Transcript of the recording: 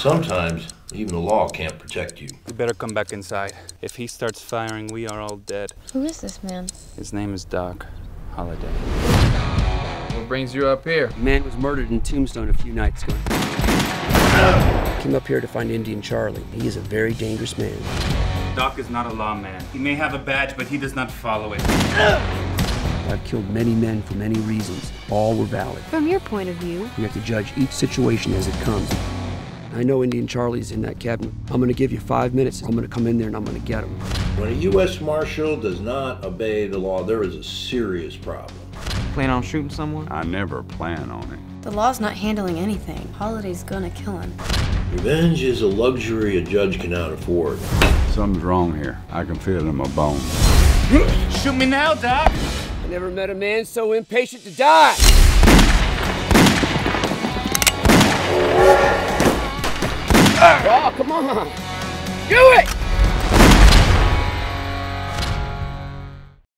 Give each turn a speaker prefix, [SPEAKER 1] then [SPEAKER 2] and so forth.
[SPEAKER 1] Sometimes, even the law can't protect you.
[SPEAKER 2] You better come back inside. If he starts firing, we are all dead.
[SPEAKER 3] Who is this man?
[SPEAKER 2] His name is Doc Holliday.
[SPEAKER 4] What brings you up here?
[SPEAKER 5] A man was murdered in Tombstone a few nights ago. Came up here to find Indian Charlie. He is a very dangerous man.
[SPEAKER 2] Doc is not a lawman. He may have a badge, but he does not follow it.
[SPEAKER 5] I've killed many men for many reasons. All were valid.
[SPEAKER 3] From your point of view,
[SPEAKER 5] You have to judge each situation as it comes. I know Indian Charlie's in that cabinet. I'm gonna give you five minutes. I'm gonna come in there and I'm gonna get him.
[SPEAKER 1] When a U.S. Marshal does not obey the law, there is a serious problem.
[SPEAKER 4] Plan on shooting someone?
[SPEAKER 6] I never plan on it.
[SPEAKER 3] the law's not handling anything. Holliday's gonna kill him.
[SPEAKER 1] Revenge is a luxury a judge cannot afford.
[SPEAKER 6] Something's wrong here. I can feel it in my bones.
[SPEAKER 2] Shoot me now, Doc!
[SPEAKER 5] I never met a man so impatient to die. Oh, come on. Do it!